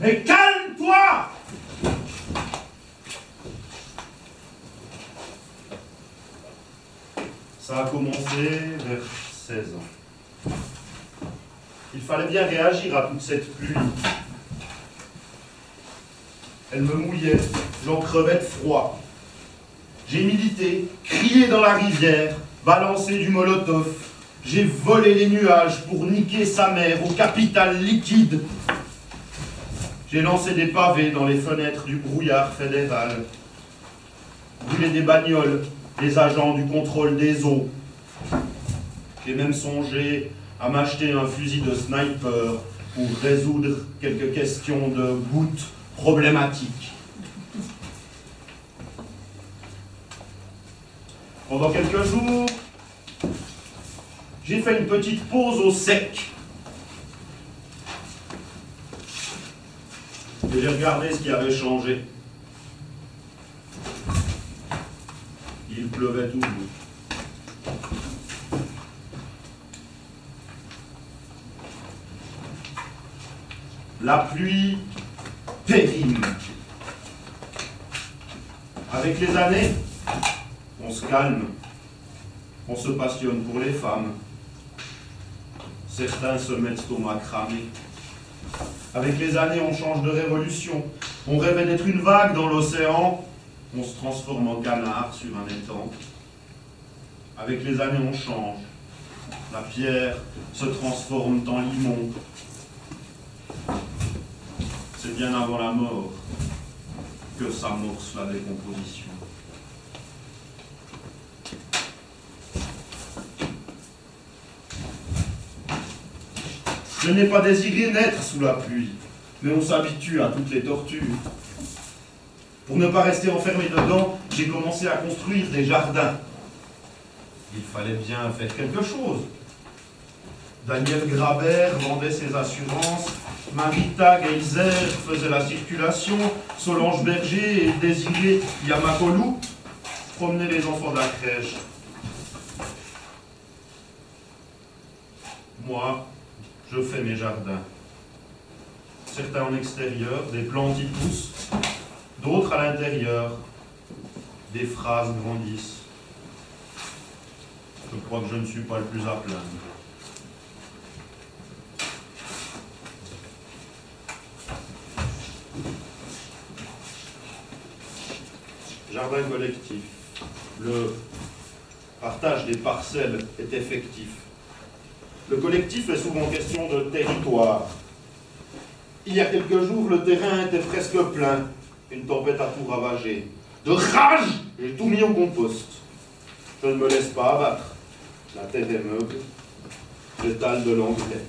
Mais calme-toi Ça a commencé vers 16 ans. Il fallait bien réagir à toute cette pluie. Elle me mouillait, j'en crevais de froid. J'ai milité, crié dans la rivière, balancé du molotov. J'ai volé les nuages pour niquer sa mère au capital liquide. J'ai lancé des pavés dans les fenêtres du brouillard fédéral. Brûlé des bagnoles, des agents du contrôle des eaux. J'ai même songé à m'acheter un fusil de sniper pour résoudre quelques questions de gouttes problématiques. Pendant quelques jours, j'ai fait une petite pause au sec. J'ai regardé ce qui avait changé. Il pleuvait toujours. La pluie périme. Avec les années, on se calme, on se passionne pour les femmes. Certains se mettent au macramé. Avec les années, on change de révolution. On rêvait d'être une vague dans l'océan, on se transforme en canard sur un étang. Avec les années, on change. La pierre se transforme en limon. C'est bien avant la mort que s'amorce la décomposition. Je n'ai pas désiré naître sous la pluie, mais on s'habitue à toutes les tortures. Pour ne pas rester enfermé dedans, j'ai commencé à construire des jardins. Il fallait bien faire quelque chose. Daniel Grabert vendait ses assurances, Marita Geyser faisait la circulation, Solange Berger et Désiré Yamakolou promenaient les enfants de la crèche. Moi, je fais mes jardins. Certains en extérieur, des plantes y poussent, d'autres à l'intérieur, des phrases grandissent. Je crois que je ne suis pas le plus à plaindre. Jardin collectif. Le partage des parcelles est effectif. Le collectif est souvent question de territoire. Il y a quelques jours, le terrain était presque plein. Une tempête a tout ravagé. De rage, j'ai tout mis au compost. Je ne me laisse pas abattre. La tête est meuble. J'étale de l'anglais.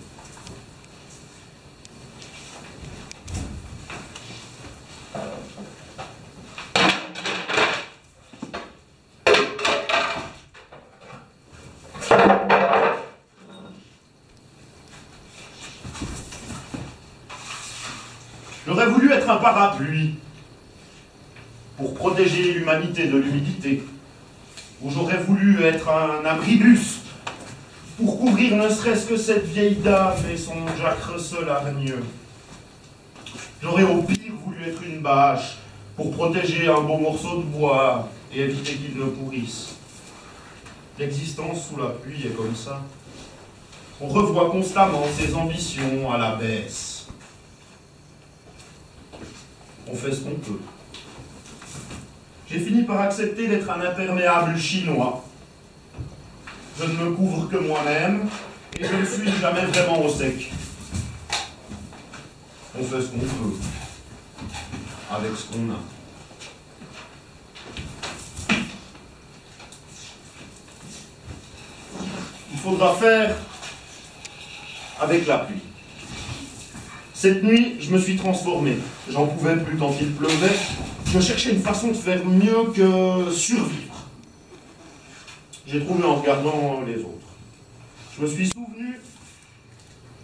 J'aurais voulu être un parapluie pour protéger l'humanité de l'humidité. Ou j'aurais voulu être un abribus pour couvrir ne serait-ce que cette vieille dame et son Jacques Russell hargneux. J'aurais au pire voulu être une bâche pour protéger un beau morceau de bois et éviter qu'il ne pourrisse. L'existence sous la pluie est comme ça. On revoit constamment ses ambitions à la baisse. On fait ce qu'on peut. J'ai fini par accepter d'être un imperméable chinois. Je ne me couvre que moi-même et je ne suis jamais vraiment au sec. On fait ce qu'on peut, avec ce qu'on a. Il faudra faire avec la pluie. Cette nuit, je me suis transformé. J'en pouvais plus tant il pleuvait. Je cherchais une façon de faire mieux que survivre. J'ai trouvé en regardant les autres. Je me suis souvenu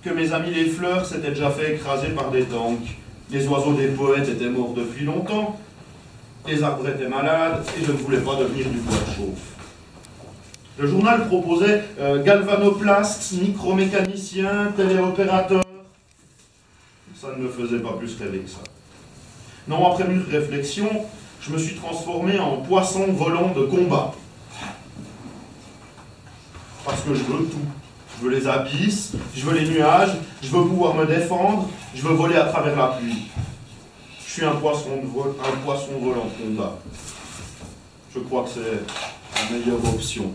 que mes amis les fleurs s'étaient déjà fait écraser par des tanks. Les oiseaux des poètes étaient morts depuis longtemps. Les arbres étaient malades et je ne voulais pas devenir du bois de. Le journal proposait euh, galvanoplastes, micromécaniciens, téléopérateurs. Ça ne me faisait pas plus rêver que ça. Non, après mûre réflexion, je me suis transformé en poisson volant de combat. Parce que je veux tout. Je veux les abysses, je veux les nuages, je veux pouvoir me défendre, je veux voler à travers la pluie. Je suis un poisson, un poisson volant de combat. Je crois que c'est la meilleure option.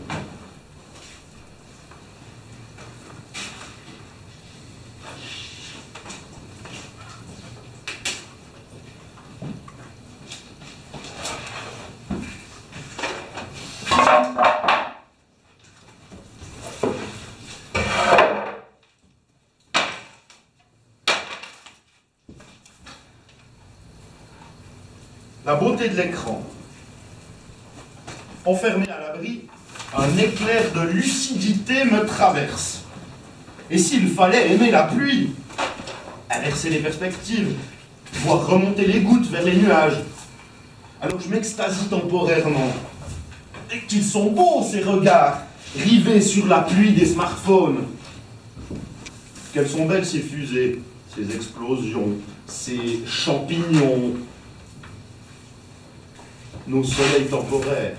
La beauté de l'écran. Enfermé à l'abri, un éclair de lucidité me traverse. Et s'il fallait aimer la pluie, inverser les perspectives, voir remonter les gouttes vers les nuages, alors je m'extasie temporairement. Et qu'ils sont beaux ces regards, rivés sur la pluie des smartphones. Qu'elles sont belles ces fusées, ces explosions, ces champignons, nos soleils temporaires.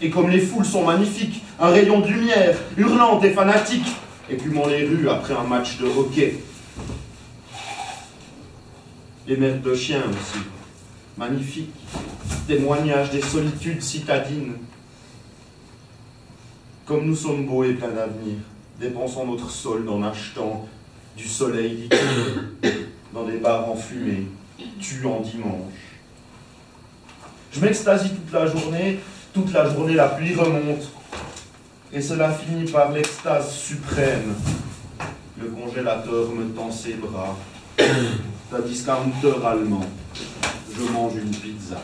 Et comme les foules sont magnifiques, un rayon de lumière, hurlante et fanatique, écumant les rues après un match de hockey. Les mères de chiens aussi, magnifiques, témoignage des solitudes citadines. Comme nous sommes beaux et pleins d'avenir, dépensant notre solde en achetant du soleil dans des bars enfumés, tuant dimanche. Je m'extasie toute la journée, toute la journée la pluie remonte, et cela finit par l'extase suprême. Le congélateur me tend ses bras, un discounter allemand, je mange une pizza.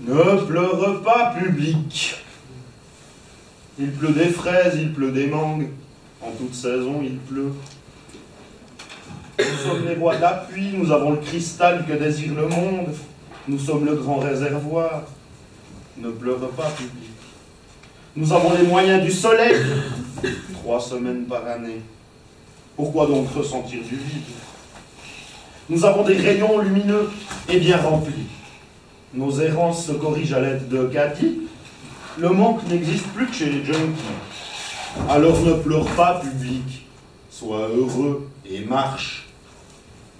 Ne pleure pas, public. Il pleut des fraises, il pleut des mangues. En toute saison, il pleut. Nous sommes les rois d'appui, nous avons le cristal que désire le monde. Nous sommes le grand réservoir. Ne pleure pas, public. Nous avons les moyens du soleil. Trois semaines par année. Pourquoi donc ressentir du vide? Nous avons des rayons lumineux et bien remplis. Nos errances se corrigent à l'aide de Cathy. Le manque n'existe plus que chez les junkies. Alors ne pleure pas, public. Sois heureux et marche.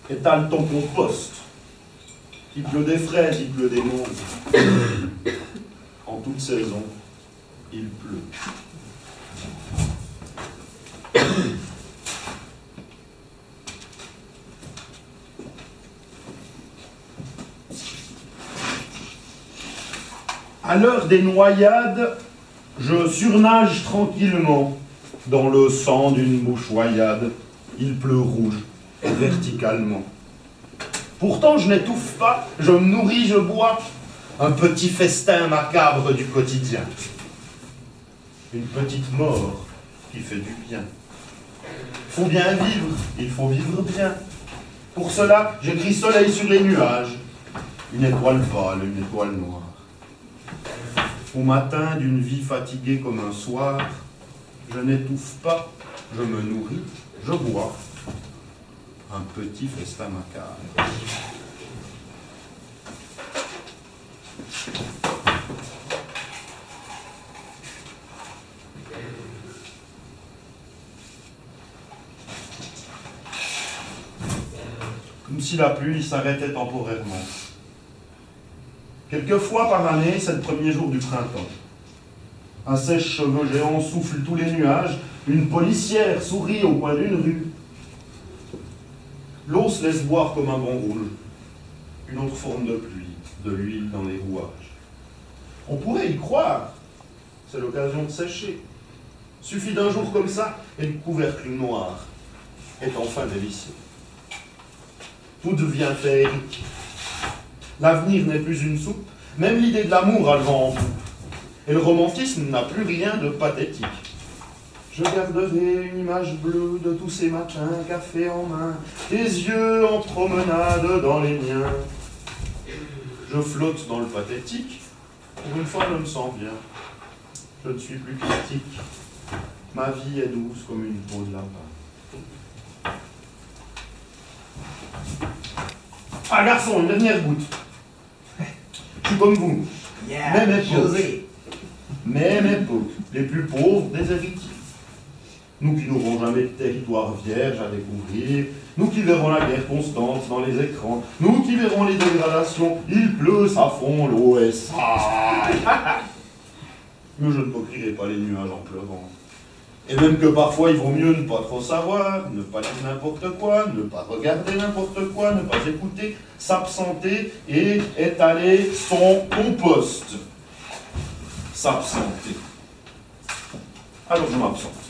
Étale ton compost. Il pleut des fraises, il pleut des mangues. En toute saison, il pleut. À l'heure des noyades, je surnage tranquillement dans le sang d'une mouchoyade. Il pleut rouge, verticalement. Pourtant, je n'étouffe pas, je me nourris, je bois. Un petit festin macabre du quotidien. Une petite mort qui fait du bien. Faut bien vivre, il faut vivre bien. Pour cela, j'écris soleil sur les nuages. Une étoile pâle, une étoile noire. Au matin d'une vie fatiguée comme un soir, je n'étouffe pas, je me nourris, je bois. Un petit festin macabre. Comme si la pluie s'arrêtait temporairement. Quelquefois par année, c'est le premier jour du printemps. Un sèche-cheveux géant souffle tous les nuages, une policière sourit au coin d'une rue. L'eau se laisse boire comme un bon rouge. Une autre forme de pluie, de l'huile dans les rouages. On pourrait y croire. C'est l'occasion de sécher. Suffit d'un jour comme ça et le couvercle noir est enfin dévissé. Tout devient féerique. L'avenir n'est plus une soupe. Même l'idée de l'amour a le vent en poupe. Et le romantisme n'a plus rien de pathétique. Je garderai une image bleue de tous ces matins, café en main, tes yeux en promenade dans les miens. Je flotte dans le pathétique, Pour une fois, je me sens bien. Je ne suis plus critique. Ma vie est douce comme une peau de lapin. Ah garçon, une dernière goutte. Suis comme vous. Yeah, Même. José. Même époque. Les plus pauvres des héritiers. Nous qui n'aurons jamais de territoire vierge à découvrir, nous qui verrons la guerre constante dans les écrans, nous qui verrons les dégradations, il pleut, ça fond, l'eau est sale. Mais je ne coquillerai pas les nuages en pleurant. Et même que parfois il vaut mieux ne pas trop savoir, ne pas dire n'importe quoi, ne pas regarder n'importe quoi, ne pas écouter, s'absenter et étaler son compost. S'absenter. Alors je m'absente.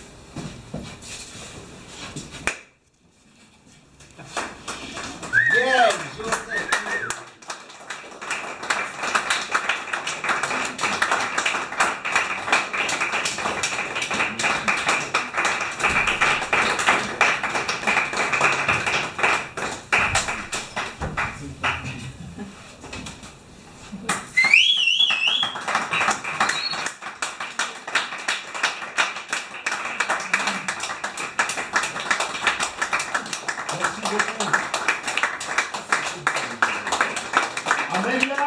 Amen.